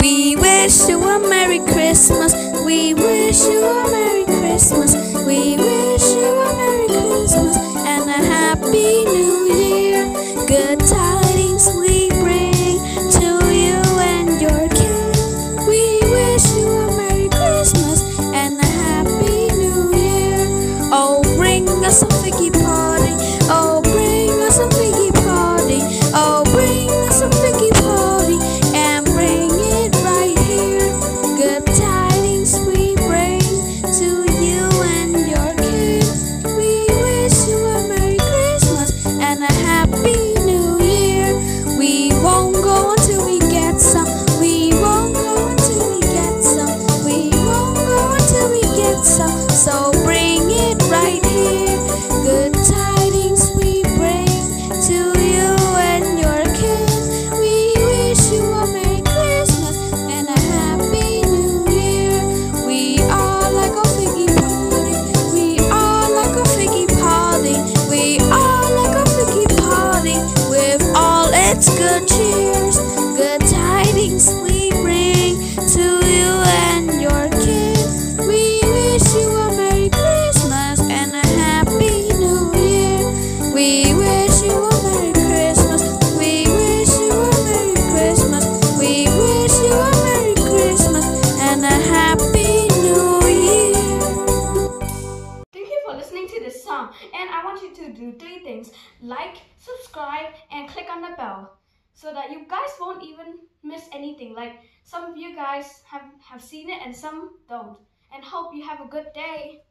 We wish you a Merry Christmas. We wish you a Merry Christmas. We wish you a Merry Christmas and a Happy New Year. Good tidings we bring to you and your kin. We wish you a Merry Christmas and a Happy New Year. Oh, bring us a figgy party. Oh, good cheers. Good tidings we bring to you and your kids. We wish you a Merry Christmas and a Happy New Year. We wish you a Merry Christmas. We wish you a Merry Christmas. We wish you a Merry Christmas and a Happy New Year. Thank you for listening to this song. And I want you to do three things like, subscribe, and click on the bell so that you guys won't even miss anything. Like some of you guys have, have seen it and some don't. And hope you have a good day.